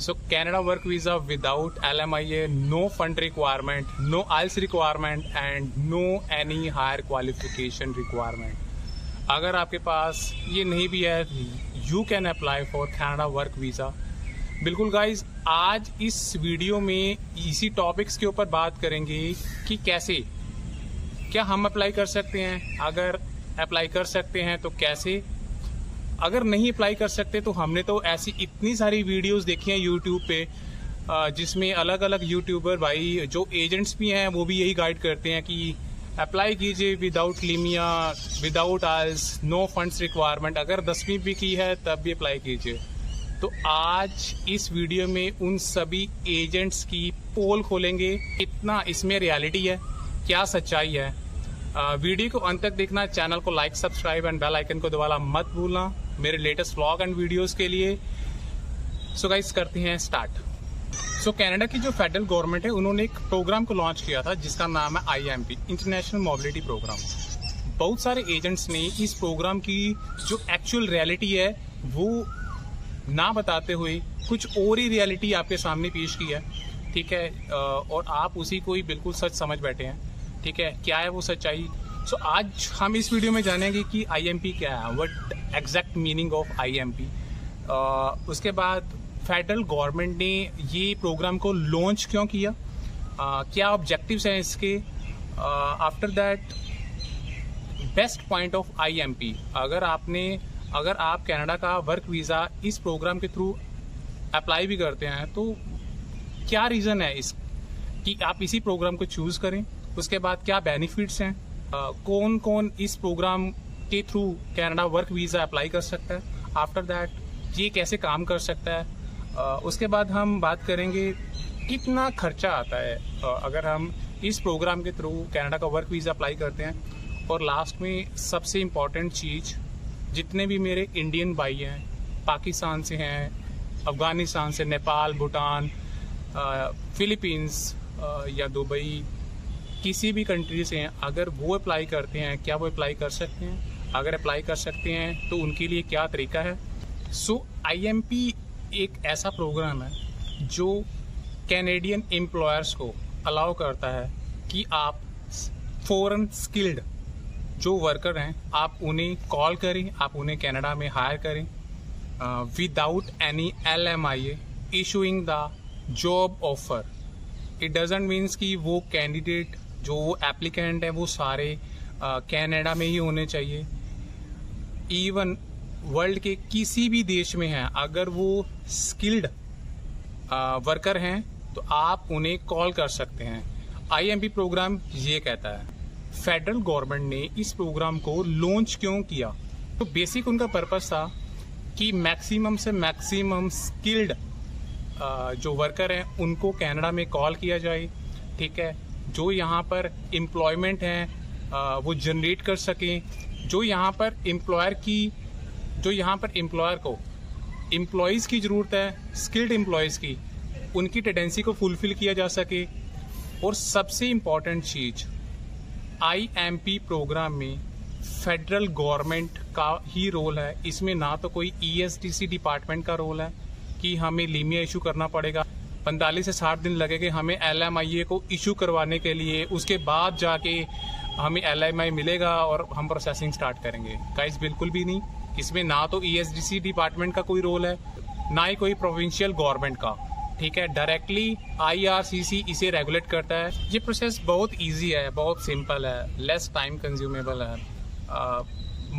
So Canada work visa without L M I A no fund requirement no IELTS requirement and no any higher qualification requirement अगर आपके पास ये नहीं भी है you can apply for Canada work visa बिल्कुल guys आज इस वीडियो में इसी टॉपिक्स के ऊपर बात करेंगे कि कैसे, क्या हम अप्लाई कर सकते हैं? अगर अप्लाई कर सकते हैं तो कैसे अगर नहीं अप्लाई कर सकते तो हमने तो ऐसी इतनी सारी वीडियोस देखी हैं यूट्यूब पे जिसमें अलग अलग यूट्यूबर भाई, जो एजेंट्स भी हैं, वो भी यही गाइड करते हैं कि अप्लाई कीजिए without LMIA without IELTS no funds requirement अगर दसवीं भी की है, तब भी अप्लाई कीजिए। तो आज इस वीडियो में उन सभी एजेंट्स की पोल खोलेंगे। कितना इसमें रियलिटी है, क्या सच्चाई है। वीडियो को अंत तक देखना चैनल को like subscribe and bell icon को दोबारा मत भूलना। मेरे लेटेस्ट व्लॉग एंड वीडियोस के लिए। सो so गाइस करते हैं स्टार्ट सो so, कनाडा की जो फेडरल गवर्नमेंट है उन्होंने एक प्रोग्राम को लॉन्च किया था जिसका नाम है आईएमपी इंटरनेशनल मोबिलिटी प्रोग्राम बहुत सारे एजेंट्स ने इस प्रोग्राम की जो एक्चुअल रियलिटी है वो ना बताते हुए कुछ और ही रियलिटी आपके सामने पेश की है। ठीक है और आप उसी को ही बिल्कुल सच समझ बैठे हैं। ठीक है क्या है वो सच्चाई? सो so, आज हम इस वीडियो में जानेंगे कि आईएमपी क्या है। What exact meaning of IMP उसके बाद फेडरल गवर्नमेंट ने ये प्रोग्राम को लॉन्च क्यों किया? Uh, क्या ऑब्जेक्टिव्स हैं इसके? After that best point of IMP अगर आपने अगर आप कनाडा का वर्क वीज़ा इस प्रोग्राम के थ्रू अप्लाई भी करते हैं तो क्या रीज़न है इस कि आप इसी प्रोग्राम को चूज़ करें? उसके बाद क्या बेनिफिट्स हैं? कौन कौन इस प्रोग्राम के through Canada work visa apply कर सकता है। आफ्टर दैट ये कैसे काम कर सकता है? उसके बाद हम बात करेंगे कितना खर्चा आता है। अगर हम इस प्रोग्राम के थ्रू कनाडा का वर्क वीज़ा अप्लाई करते हैं, और लास्ट में सबसे इंपॉर्टेंट चीज़, जितने भी मेरे इंडियन भाई हैं, पाकिस्तान से हैं, अफ़गानिस्तान से, नेपाल, भूटान फिलीपींस या दुबई, किसी भी कंट्री से हैं, अगर वो अप्लाई करते हैं, क्या वो अप्लाई कर सकते हैं? अगर अप्लाई कर सकते हैं तो उनके लिए क्या तरीका है? सो so, आई एक ऐसा प्रोग्राम है जो कैनेडियन एम्प्लॉयर्स को अलाउ करता है कि आप फॉरन स्किल्ड जो वर्कर हैं आप उन्हें कॉल करें आप उन्हें कनाडा में हायर करें without any L M I A issuing the job offer it doesn't means कि वो कैंडिडेट जो वो एप्लीकेंट है वो सारे कनाडा में ही होने चाहिए। इवन वर्ल्ड के किसी भी देश में हैं, अगर वो स्किल्ड वर्कर हैं तो आप उन्हें कॉल कर सकते हैं। आईएमपी प्रोग्राम ये कहता है फेडरल गवर्नमेंट ने इस प्रोग्राम को लॉन्च क्यों किया? तो बेसिक उनका पर्पस था कि मैक्सिमम से मैक्सिमम स्किल्ड जो वर्कर हैं, उनको कनाडा में कॉल किया जाए। ठीक है? जो यहाँ पर एम्प्लॉयमेंट है वो जनरेट कर सकें। जो यहाँ पर एम्प्लॉयर की, जो यहाँ पर एम्प्लॉयर को एम्प्लॉयज़ की ज़रूरत है स्किल्ड एम्प्लॉयज़ की, उनकी टेंडेंसी को फुलफिल किया जा सके। और सबसे इंपॉर्टेंट चीज़ आईएमपी प्रोग्राम में फेडरल गवर्नमेंट का ही रोल है। इसमें ना तो कोई ईएसडीसी e डिपार्टमेंट का रोल है कि हमें लीमिया इशू करना पड़ेगा। पैंतालीस से साठ दिन लगेंगे हमें एलएमआईए को इशू करवाने के लिए। उसके बाद जाके हमें एलएमआई मिलेगा और हम प्रोसेसिंग स्टार्ट करेंगे। गाइस बिल्कुल भी नहीं। इसमें ना तो ई e डिपार्टमेंट का कोई रोल है, ना ही कोई प्रोविंशियल गवर्नमेंट का। ठीक है? डायरेक्टली आईआरसीसी इसे रेगुलेट करता है। ये प्रोसेस बहुत इजी है, बहुत सिंपल है लेस टाइम कंज्यूमेबल है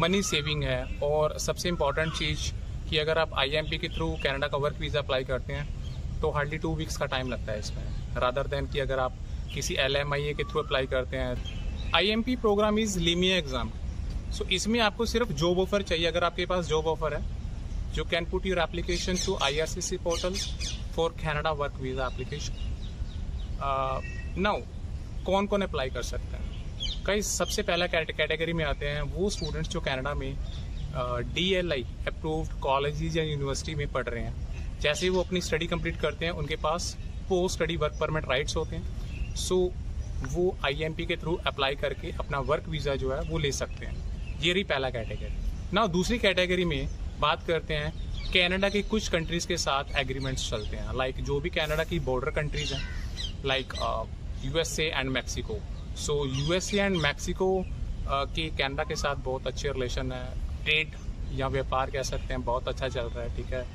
मनी सेविंग है। और सबसे इंपॉर्टेंट चीज़ कि अगर आप आईएमपी के थ्रू कनाडा का वर्क वीज़ा अप्लाई करते हैं तो हार्डली टू वीक्स का टाइम लगता है इसमें। रादर देन कि अगर आप किसी एल के थ्रू अप्लाई करते हैं I programme is LMIA exempt so इसमें आपको सिर्फ़ जॉब ऑफ़र चाहिए, अगर आपके पास जॉब ऑफ़र है, जो can put your application to I R C C portal for Canada work visa application now कौन कौन अप्लाई कर सकते हैं? कई सबसे पहला कैटेगरी में आते हैं, वो स्टूडेंट्स जो कनाडा में D L I approved college या यूनिवर्सिटी में पढ़ रहे हैं। जैसे ही वो अपनी स्टडी कंप्लीट करते हैं, उनके पास post study work permit rights होते हैं। सो वो आईएमपी के थ्रू अप्लाई करके अपना वर्क वीज़ा जो है वो ले सकते हैं। ये रही पहला कैटेगरी ना दूसरी कैटेगरी में बात करते हैं कनाडा के कुछ कंट्रीज़ के साथ एग्रीमेंट्स चलते हैं। लाइक जो भी कनाडा की बॉर्डर कंट्रीज़ हैं like USA and Mexico so USA and Mexico के कनाडा के साथ बहुत अच्छे रिलेशन है। ट्रेड या व्यापार कह सकते हैं बहुत अच्छा चल रहा है ठीक है।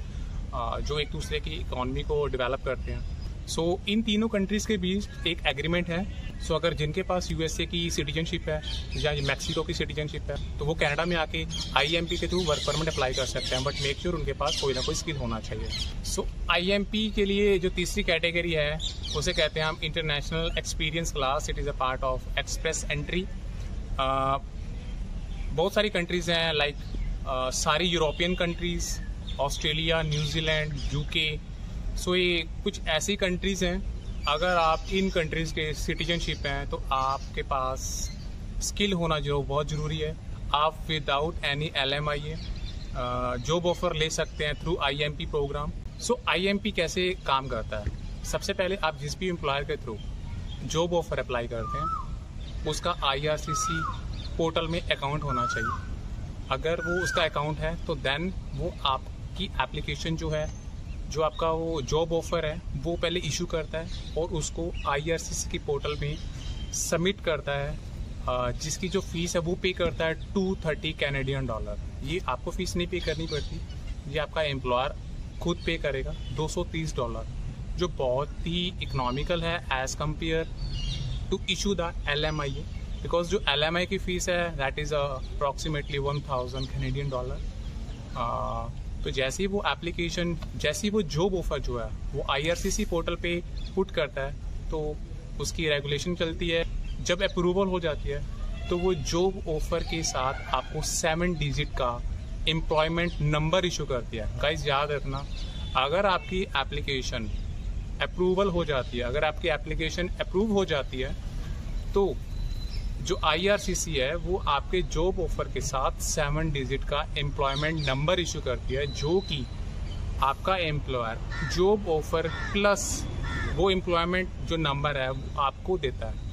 Uh, जो एक दूसरे की इकॉनमी को डेवलप करते हैं। सो so, इन तीनों कंट्रीज़ के बीच एक एग्रीमेंट है। सो so, अगर जिनके पास यूएसए की सिटीजनशिप है या मैक्सिको की सिटीजनशिप है तो वो कनाडा में आके आईएमपी के थ्रू वर्क परमिट अप्लाई कर सकते हैं बट मेक श्योर उनके पास कोई ना कोई स्किल होना चाहिए। सो so, आईएमपी के लिए जो तीसरी कैटेगरी है उसे कहते हैं हम international experience class it is a part of express entry बहुत सारी कंट्रीज़ हैं लाइक like, uh, सारी European countries Australia New Zealand UK so ये कुछ ऐसी कंट्रीज़ हैं, अगर आप इन कंट्रीज़ के सिटीजनशिप हैं तो आपके पास स्किल होना जो बहुत ज़रूरी है। आप without any L M I A job offer ले सकते हैं through I M P programme so I M P कैसे काम करता है? सबसे पहले आप जिस भी एम्प्लॉयर के थ्रू जॉब ऑफ़र अप्लाई करते हैं, उसका I R C C portal में अकाउंट होना चाहिए। अगर वो उसका अकाउंट है तो देन वो आपकी एप्लीकेशन जो है जो आपका वो जॉब ऑफ़र है, वो पहले इशू करता है और उसको आईआरसीसी की पोर्टल में सबमिट करता है जिसकी जो फ़ीस है वो पे करता है टू थर्टी कैनेडियन डॉलर ये आपको फ़ीस नहीं पे करनी पड़ती, ये आपका एम्प्लॉयर खुद पे करेगा 230 डॉलर जो बहुत ही इकोनॉमिकल है as compare to issue the L M I because जो एल एम आई की फ़ीस है that is approximately one thousand Canadian dollar तो जैसे ही वो एप्लीकेशन जैसे ही वो जॉब ऑफ़र जो है, वो आईआरसीसी पोर्टल पे पुट करता है तो उसकी रेगुलेशन चलती है। जब अप्रूवल हो जाती है तो वो जॉब ऑफ़र के साथ आपको सेवन डिजिट का एम्प्लॉयमेंट नंबर इशू करती है। गाइज़ याद रखना, अगर आपकी एप्लीकेशन अप्रूवल हो जाती है, अगर आपकी एप्लीकेशन अप्रूव हो जाती है तो जो आईआरसीसी है, वो आपके जॉब ऑफ़र के साथ सेवन डिजिट का एम्प्लॉयमेंट नंबर इशू करती है, जो कि आपका एम्प्लॉयर जॉब ऑफ़र प्लस वो एम्प्लॉयमेंट जो नंबर है, वो आपको देता है।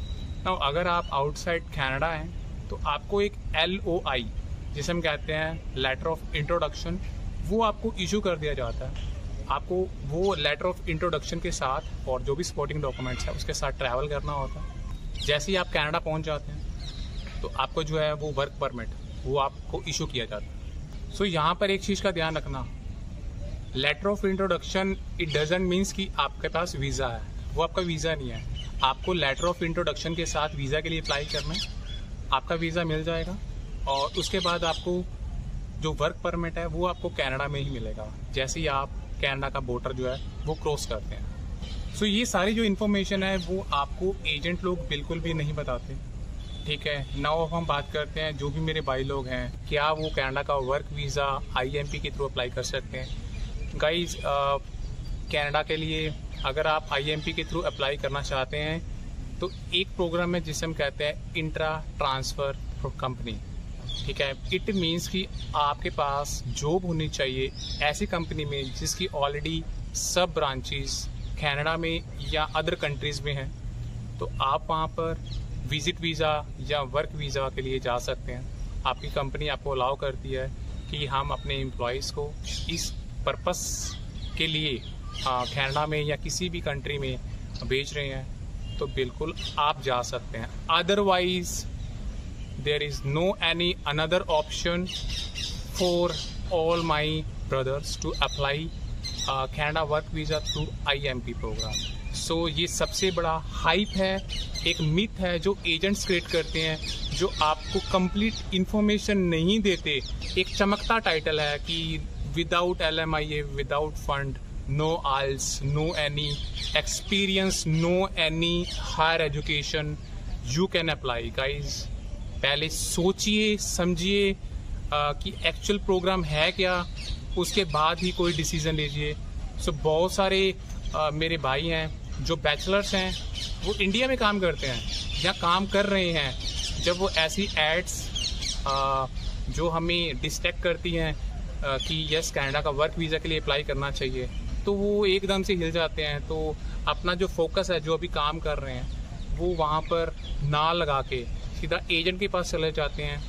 ना अगर आप आउटसाइड कैनेडा हैं तो आपको एक एल ओ आई जिसे हम कहते हैं लेटर ऑफ़ इंट्रोडक्शन वो आपको इशू कर दिया जाता है। आपको वो लेटर ऑफ़ इंट्रोडक्शन के साथ और जो भी सपोर्टिंग डॉक्यूमेंट्स है, उसके साथ ट्रैवल करना होता है। जैसे ही आप कनाडा पहुँच जाते हैं तो आपको जो है वो वर्क परमिट वो आपको इशू किया जाता है। सो so, यहाँ पर एक चीज़ का ध्यान रखना। Letter of introduction it doesn't means कि आपके पास वीज़ा है। वो आपका वीज़ा नहीं है। आपको लेटर ऑफ़ इंट्रोडक्शन के साथ वीज़ा के लिए अप्लाई करना है। आपका वीज़ा मिल जाएगा और उसके बाद आपको जो वर्क परमिट है वो आपको कनाडा में ही मिलेगा। जैसे ही आप कनाडा का बॉर्डर जो है वो क्रॉस करते हैं। सो ये सारी जो इन्फॉर्मेशन है, वो आपको एजेंट लोग बिल्कुल भी नहीं बताते। ठीक है? नाउ अब हम बात करते हैं, जो भी मेरे भाई लोग हैं, क्या वो कनाडा का वर्क वीज़ा आईएमपी के थ्रू अप्लाई कर सकते हैं? गाइज़ कनाडा के लिए अगर आप आईएमपी के थ्रू अप्लाई करना चाहते हैं तो एक प्रोग्राम है जिसे हम कहते हैं इंट्रा ट्रांसफ़र कंपनी ठीक है? इट मीन्स कि आपके पास जॉब होनी चाहिए ऐसी कंपनी में जिसकी ऑलरेडी सब ब्रांचेस कनाडा में या अदर कंट्रीज़ में हैं तो आप वहाँ पर विज़िट वीज़ा या वर्क वीज़ा के लिए जा सकते हैं। आपकी कंपनी आपको अलाउ करती है कि हम अपने एम्प्लॉयज़ को इस पर्पस के लिए कनाडा में या किसी भी कंट्री में भेज रहे हैं तो बिल्कुल आप जा सकते हैं। Otherwise there is no any another option for all my brothers to apply Canada work visa through IMP program so ये सबसे बड़ा हाइप है, एक मिथ है जो एजेंट्स क्रिएट करते हैं, जो आपको कंप्लीट इंफॉर्मेशन नहीं देते। एक चमकता टाइटल है कि without L M I A without fund no also no any experience no any higher education you can apply guys पहले सोचिए, समझिए कि एक्चुअल प्रोग्राम है क्या? उसके बाद ही कोई डिसीज़न लीजिए। सो बहुत सारे आ, मेरे भाई हैं जो बैचलर्स हैं वो इंडिया में काम करते हैं या काम कर रहे हैं। जब वो ऐसी एड्स जो हमें डिस्ट्रैक्ट करती हैं कि यस कनाडा का वर्क वीज़ा के लिए अप्लाई करना चाहिए तो वो एकदम से हिल जाते हैं। तो अपना जो फोकस है जो अभी काम कर रहे हैं वो वहाँ पर ना लगा के सीधा एजेंट के पास चले जाते हैं।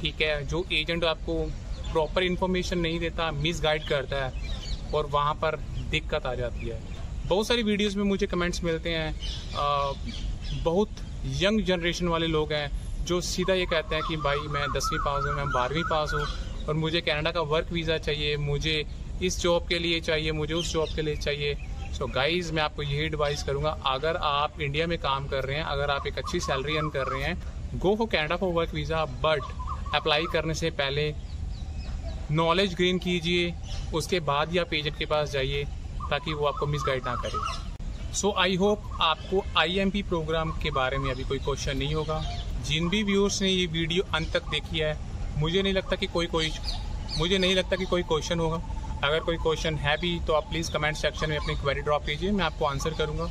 ठीक है जो एजेंट आपको प्रॉपर इन्फॉर्मेशन नहीं देता मिस गाइड करता है और वहाँ पर दिक्कत आ जाती है। बहुत सारी वीडियोस में मुझे कमेंट्स मिलते हैं। आ, बहुत यंग जनरेशन वाले लोग हैं जो सीधा ये कहते हैं कि भाई मैं दसवीं पास हूँ मैं बारहवीं पास हूँ और मुझे कनाडा का वर्क वीज़ा चाहिए मुझे इस जॉब के लिए चाहिए मुझे उस जॉब के लिए चाहिए। सो so गाइज़ मैं आपको यही एडवाइस करूँगा अगर आप इंडिया में काम कर रहे हैं अगर आप एक अच्छी सैलरी अर्न कर रहे हैं go for Canada for work visa but apply करने से पहले नॉलेज गेन कीजिए उसके बाद ही आप एजेंट के पास जाइए ताकि वो आपको मिसगाइड ना करे। सो आई होप आपको आईएमपी प्रोग्राम के बारे में अभी कोई क्वेश्चन नहीं होगा। जिन भी व्यूअर्स ने ये वीडियो अंत तक देखी है मुझे नहीं लगता कि कोई कोई मुझे नहीं लगता कि कोई क्वेश्चन होगा। अगर कोई क्वेश्चन है भी तो आप प्लीज़ कमेंट सेक्शन में अपनी क्वेरी ड्रॉप कीजिए मैं आपको आंसर करूँगा।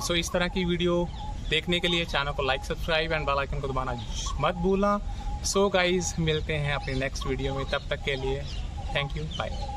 सो so, इस तरह की वीडियो देखने के लिए चैनल को like subscribe and bell icon को दबाना मत भूलना। सो so, गाइज़ मिलते हैं अपने नेक्स्ट वीडियो में तब तक के लिए थैंक यू बाय